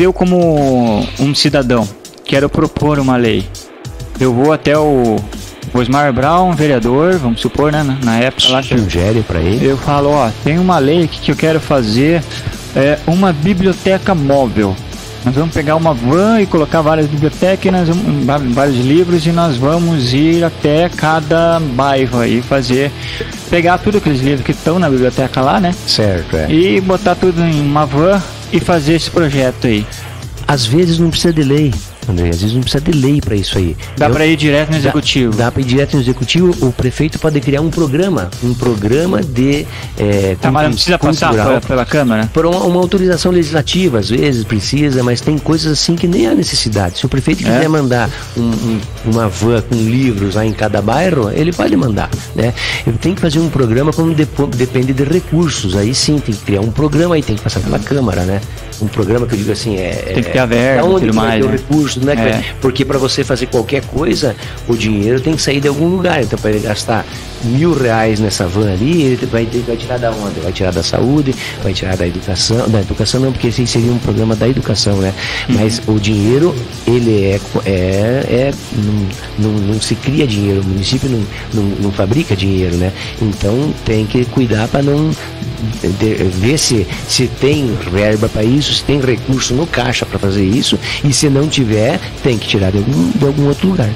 eu como um cidadão quero propor uma lei. Eu vou até o Osmar Brown, vereador, vamos supor, né, na época lá. Sugere para ele. Eu falo, ó, tem uma lei aqui que eu quero fazer, é, uma biblioteca móvel. Nós vamos pegar uma van e colocar várias bibliotecas, nós vamos, vários livros e nós vamos ir até cada bairro aí fazer, pegar tudo aqueles livros que estão na biblioteca lá, né? Certo, é. E botar tudo em uma van e fazer esse projeto aí. Às vezes não precisa de lei. André, às vezes não precisa de lei para isso aí. Dá para ir direto no executivo. Dá, dá para ir direto no executivo. O prefeito pode criar um programa, um programa de é, tá, mas não precisa passar pela, pela Câmara? Por uma, uma, autorização legislativa, às vezes precisa, mas tem coisas assim que nem há necessidade. Se o prefeito quiser é? mandar um, um, uma van com livros lá em cada bairro, ele pode mandar, né? Ele tem que fazer um programa como depende de recursos. Aí sim, tem que criar um programa, aí tem que passar pela Câmara, né? Um programa que eu digo assim é. Tem que ter a verba, onde tudo mais. Né? o né? É. Porque para você fazer qualquer coisa, o dinheiro tem que sair de algum lugar. Então, para ele gastar mil reais nessa van ali, ele vai, vai tirar da onde? Vai tirar da saúde, vai tirar da educação. Da educação não, porque esse seria um programa da educação, né? Uhum. Mas o dinheiro, ele é. é, é não, não, não, se cria dinheiro, o município não, não, não fabrica dinheiro, né? Então tem que cuidar para não ver se, se tem verba para isso, se tem recurso no caixa para fazer isso, e se não tiver, tem que tirar de algum, de algum outro lugar.